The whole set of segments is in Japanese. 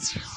Thanks.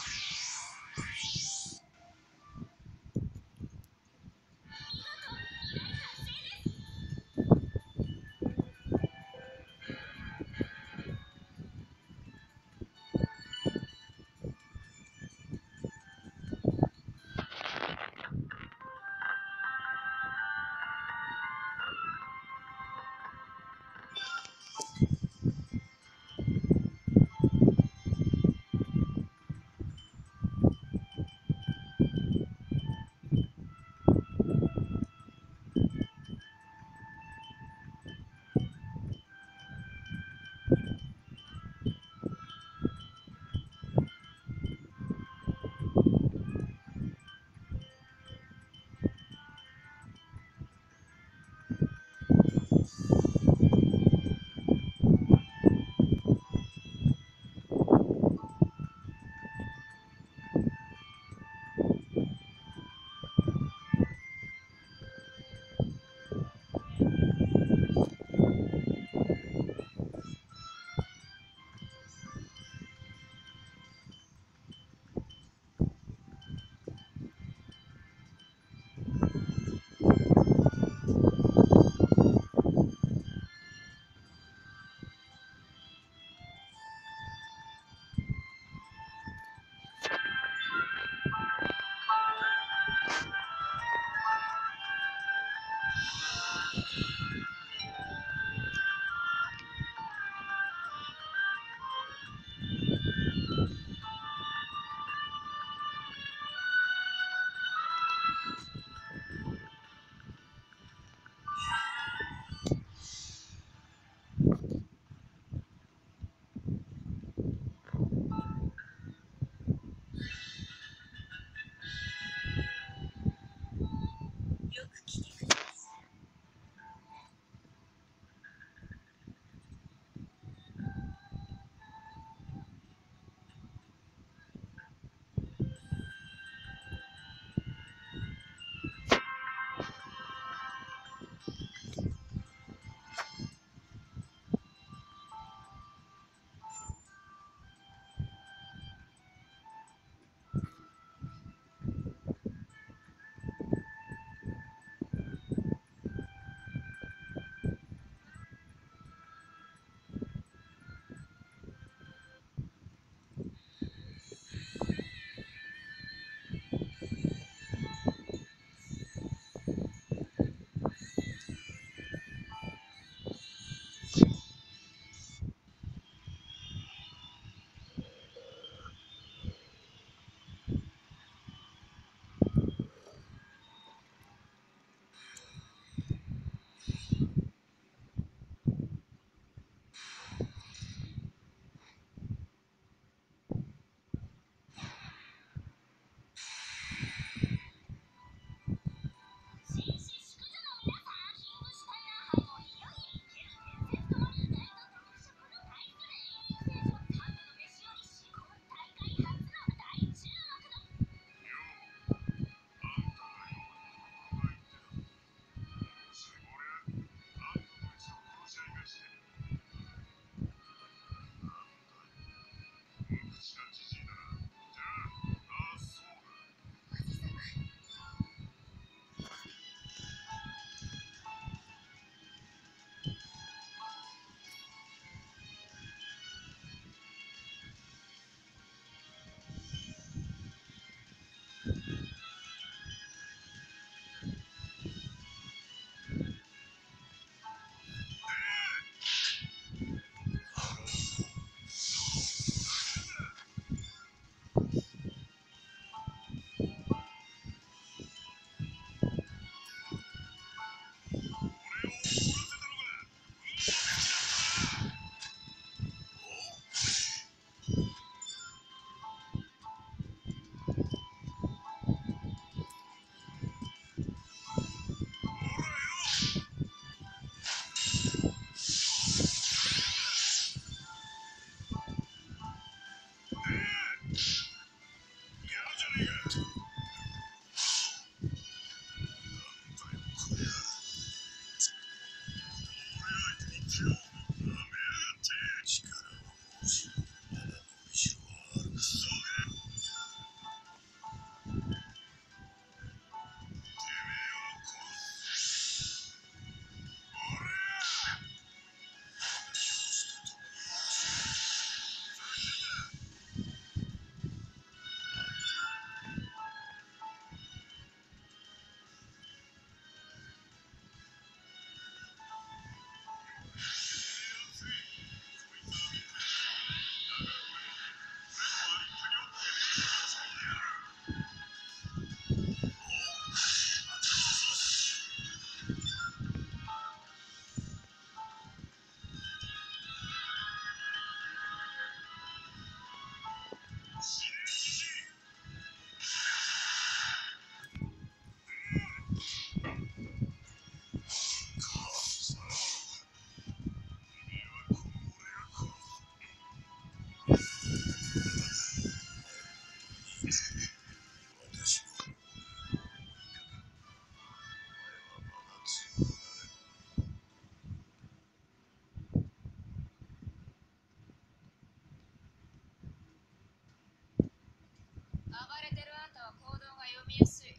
れてるあんたは行動が読みやすい。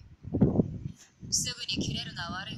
すぐに切れるのは悪い。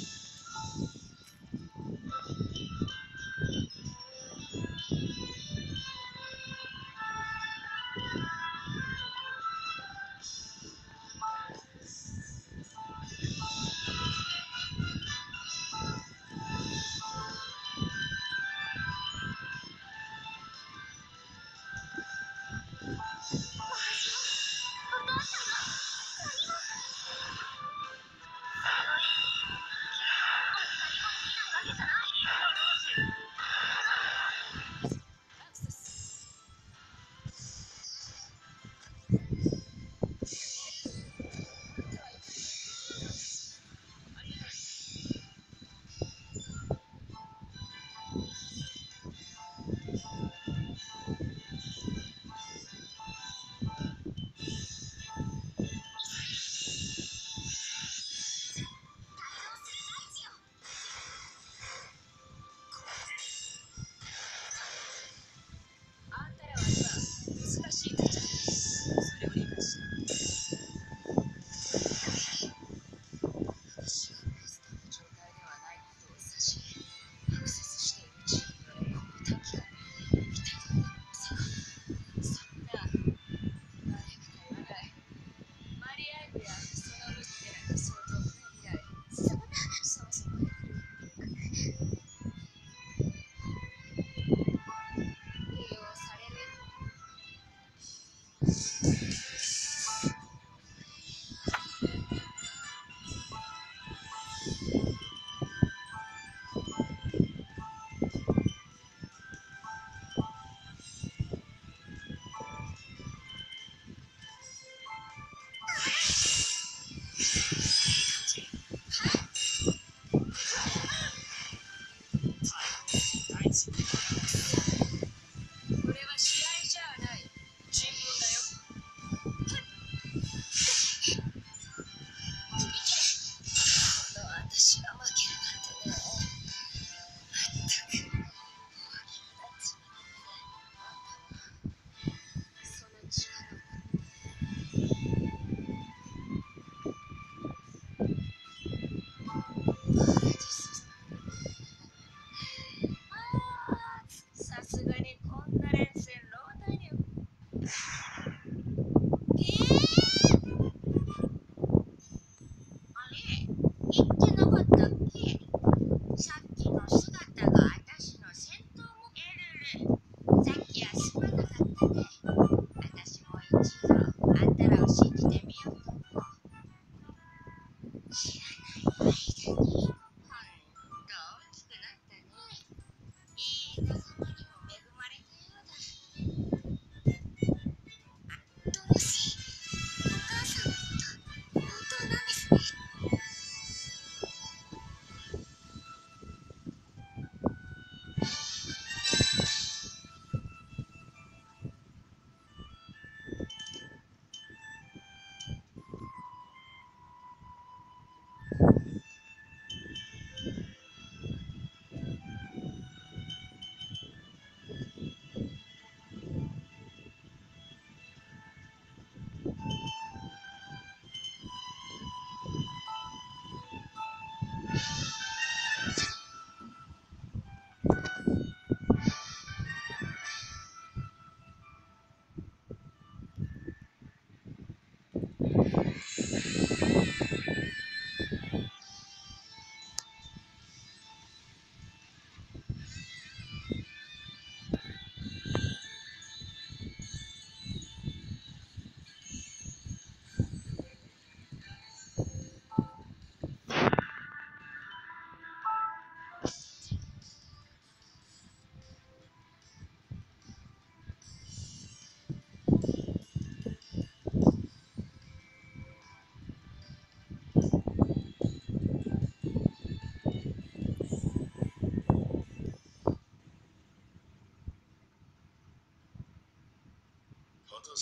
一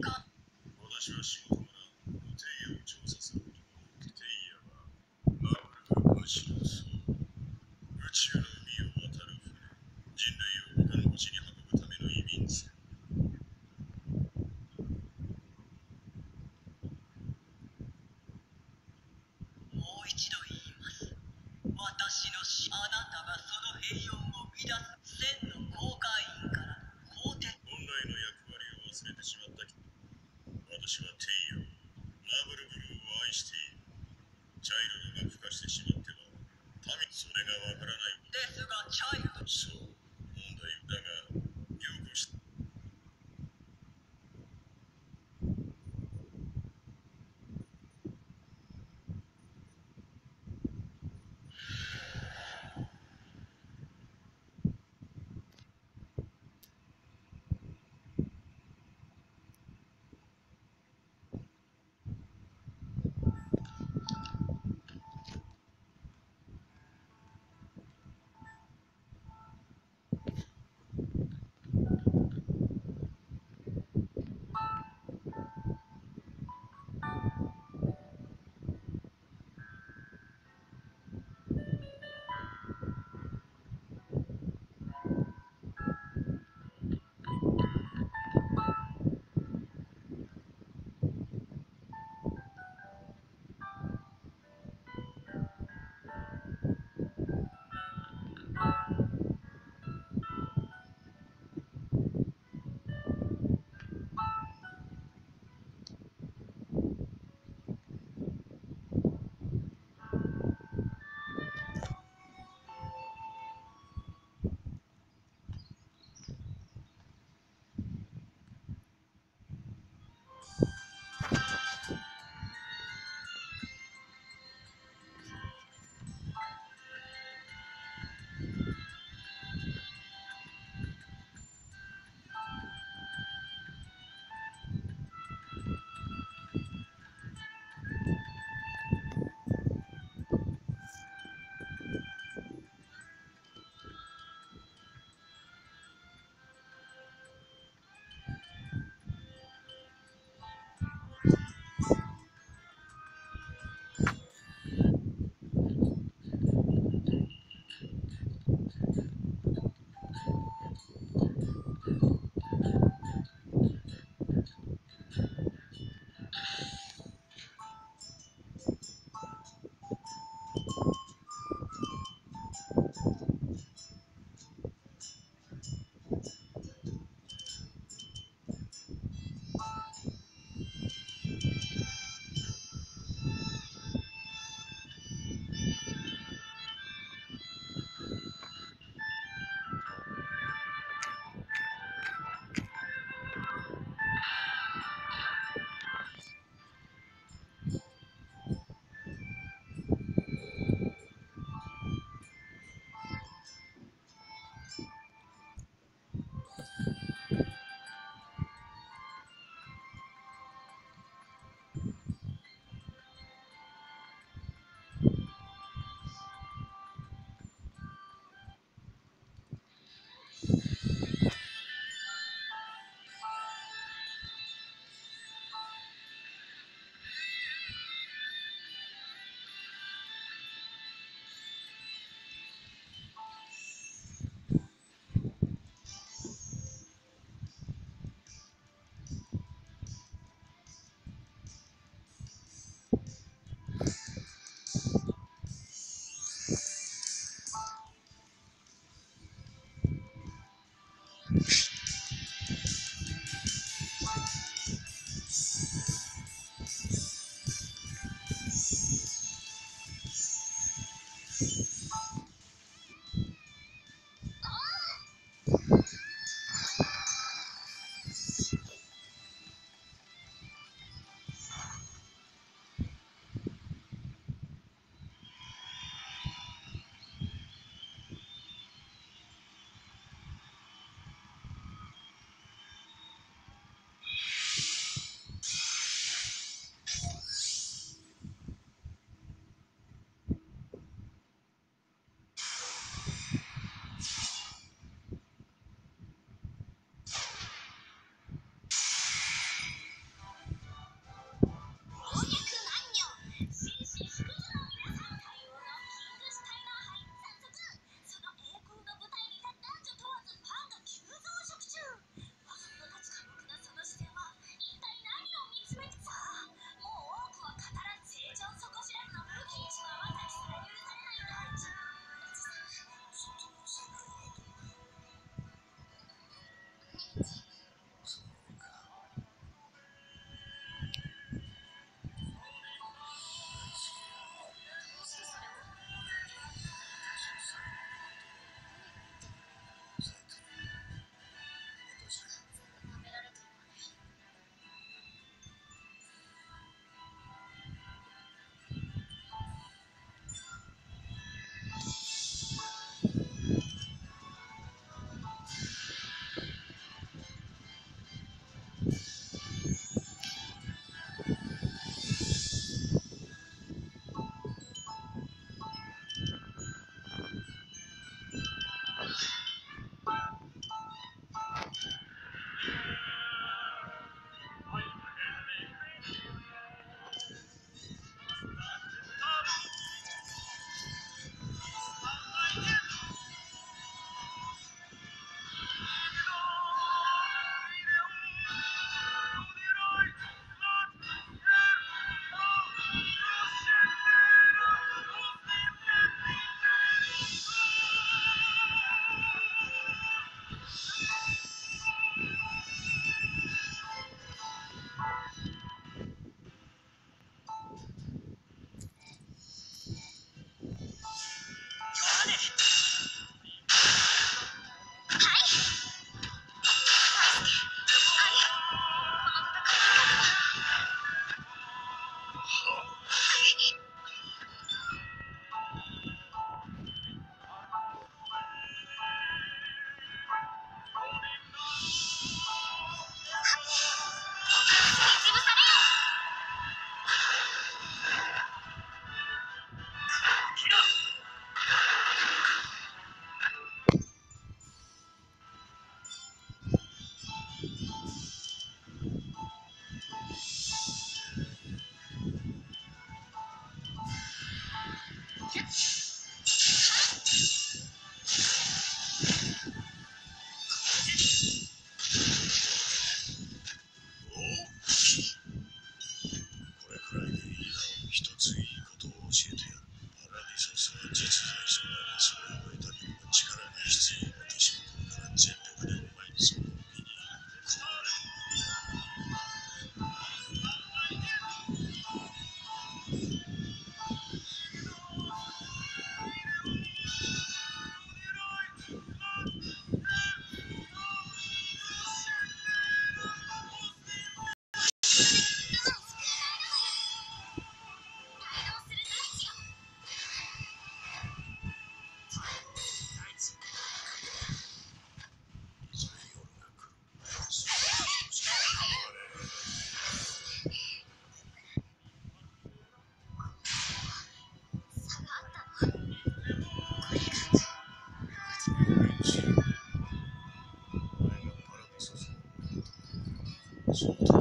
貫私は仕事柄このテイヤを調査することが多くテイヤはマーブルが虫の層宇宙の海を渡る船人類を他の星に運ぶための移民船もう一度言います私のあなたがその平穏を乱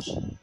私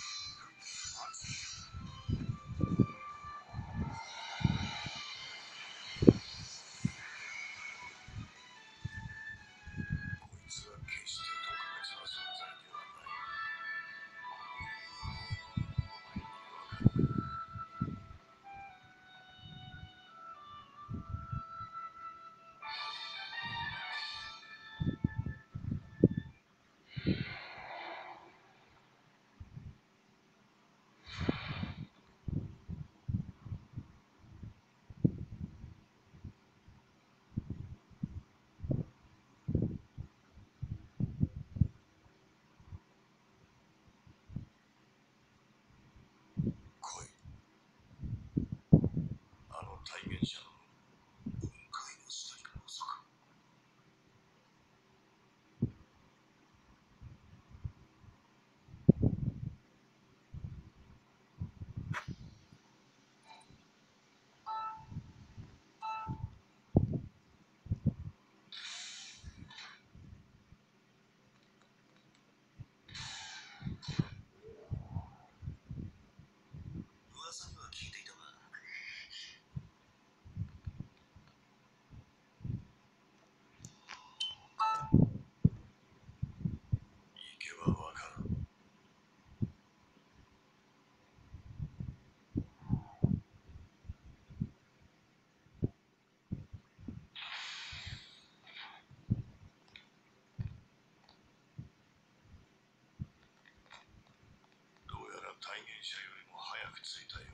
あの体現者の雲海の下にこそか。噂には聞いていたが行けばわかる。どうやら体現者よりも早く着いたよ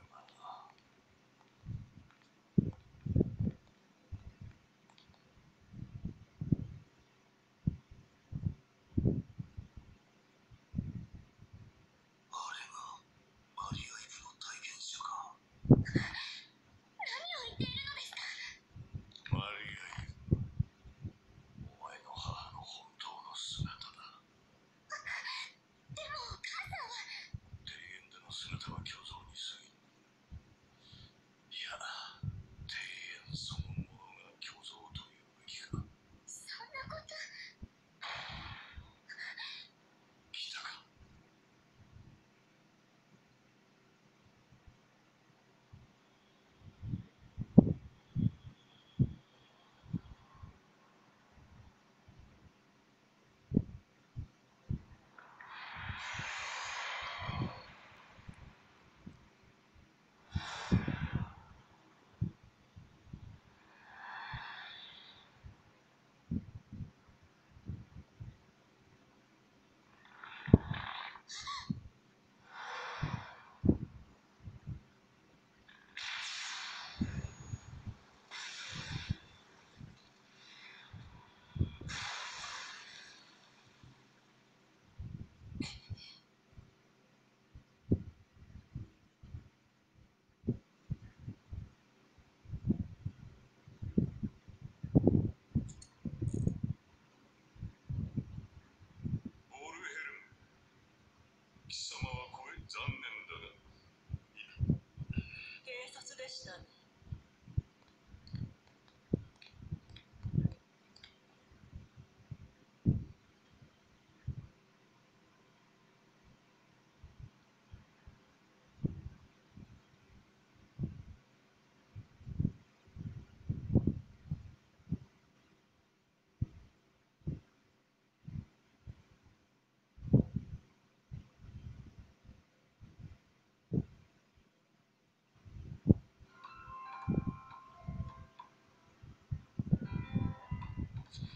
Krishna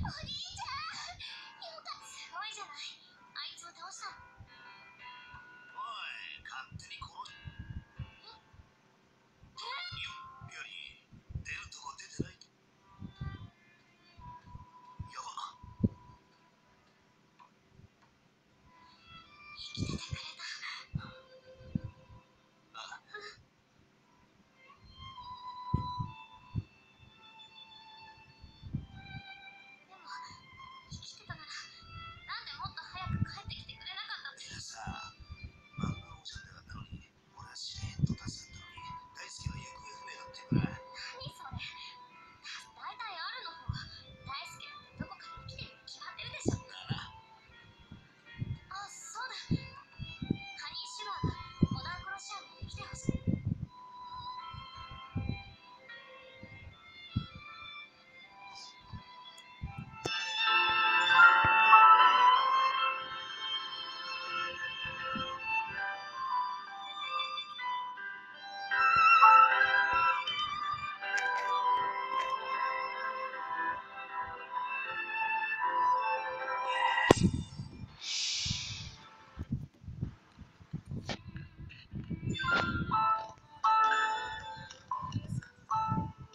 おい勝手に殺し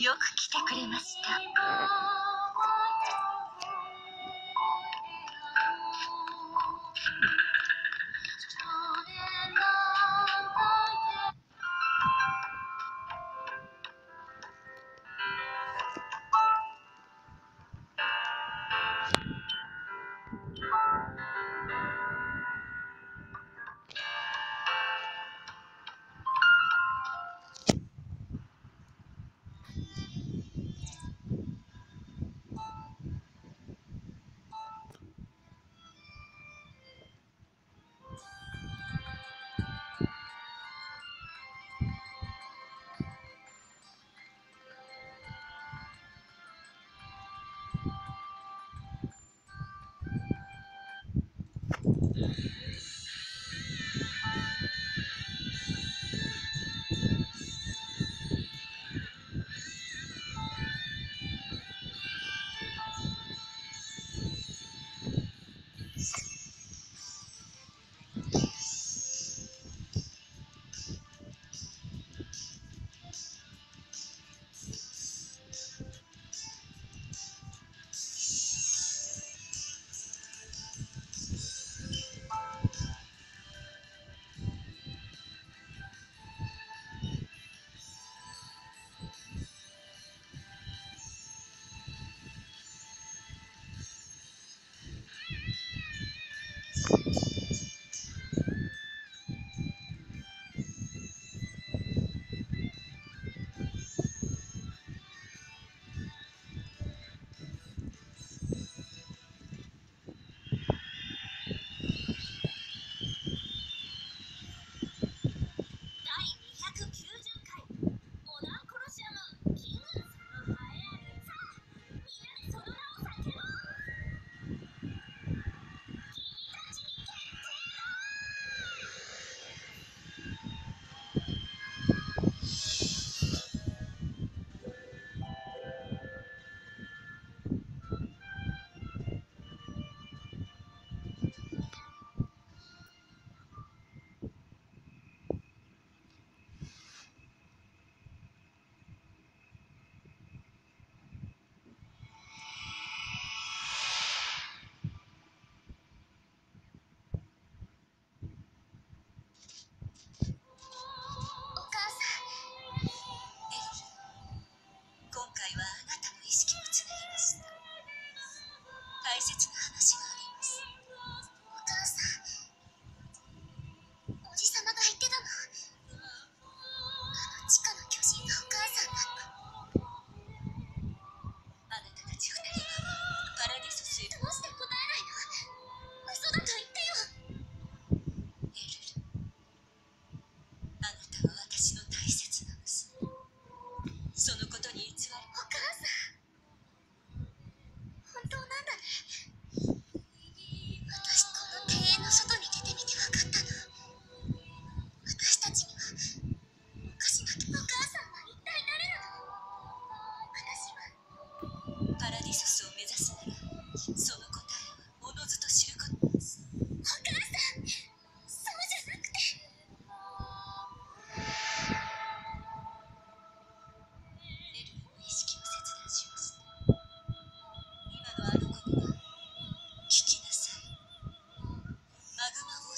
よく来てくれました。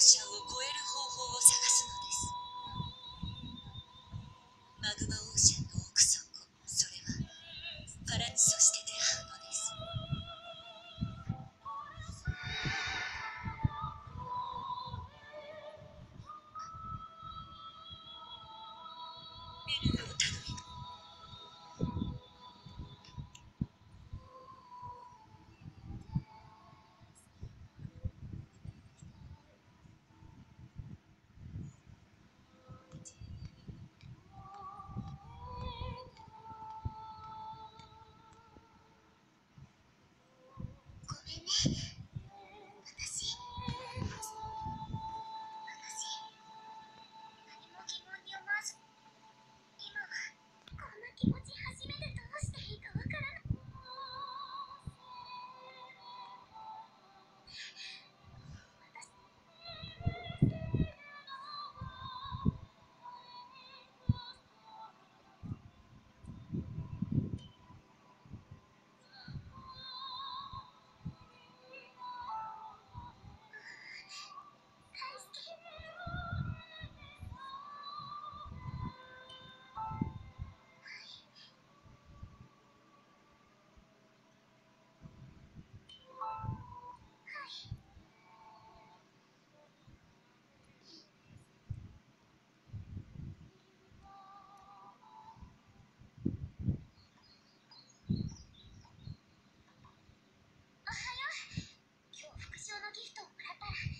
者を超える方法を探すの。Papa.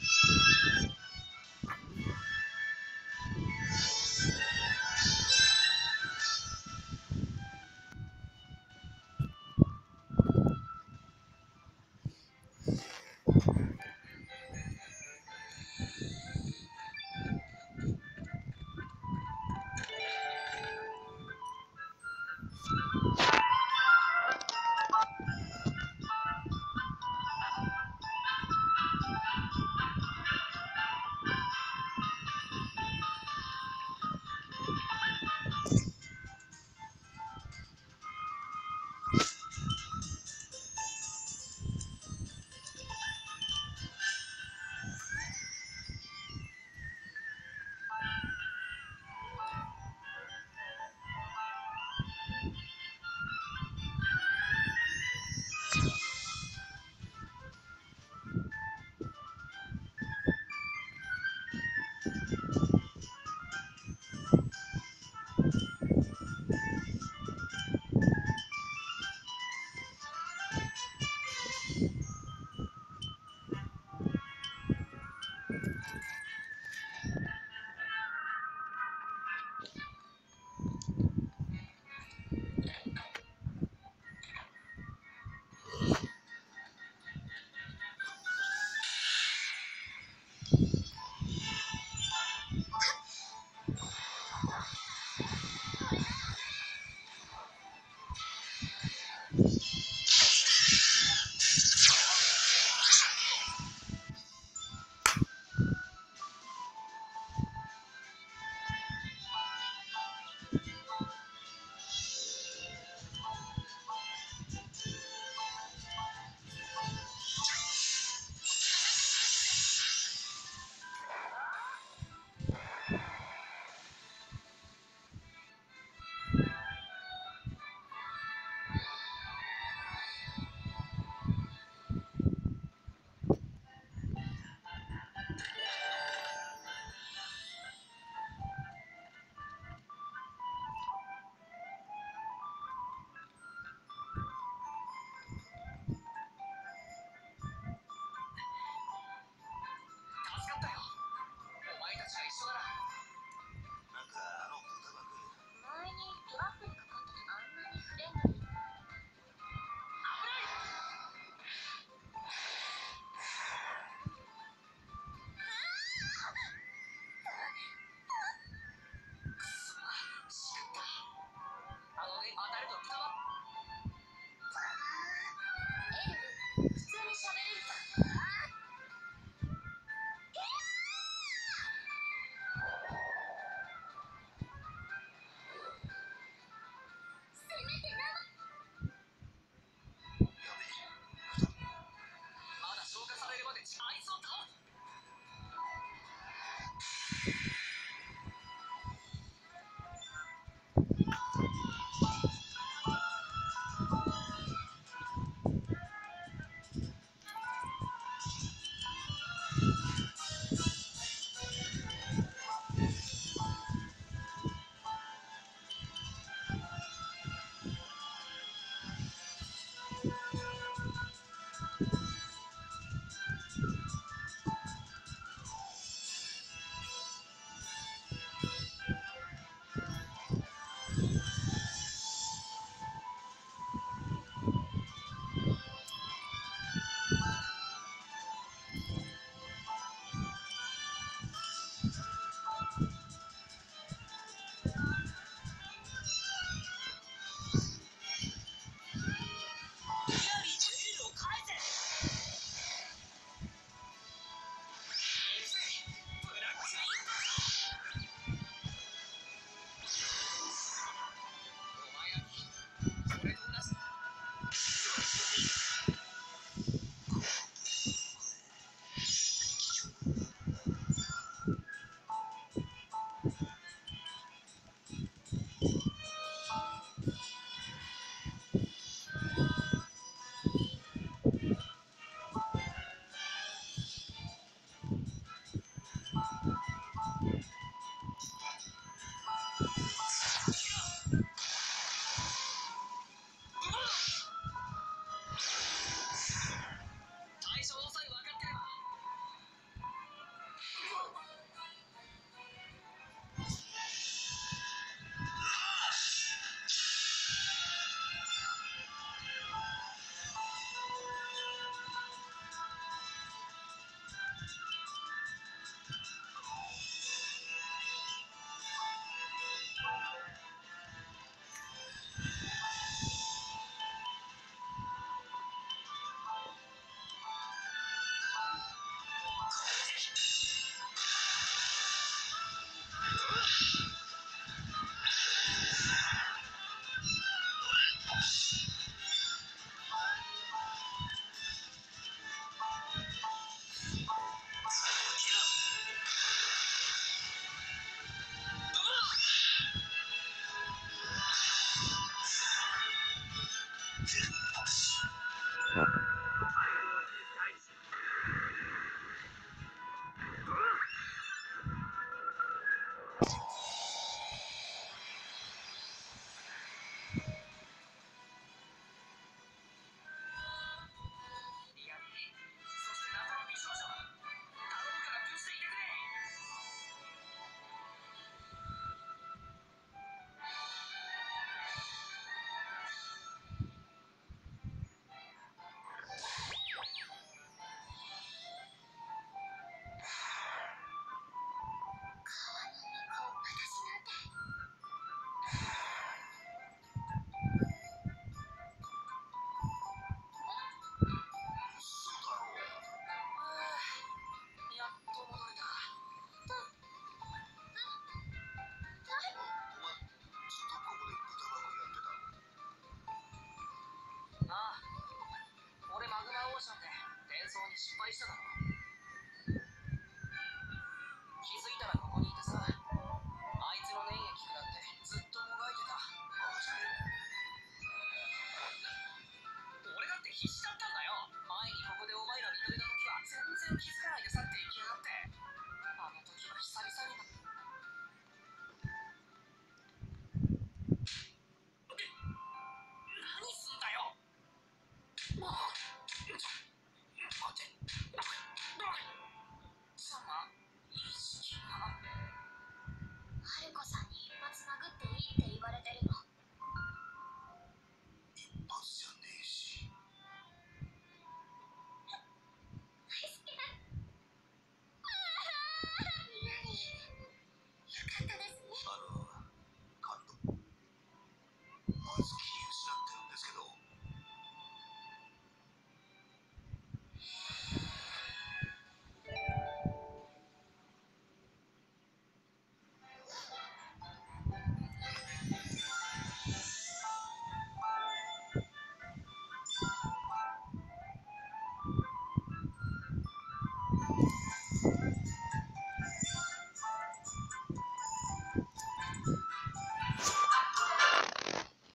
Thank you.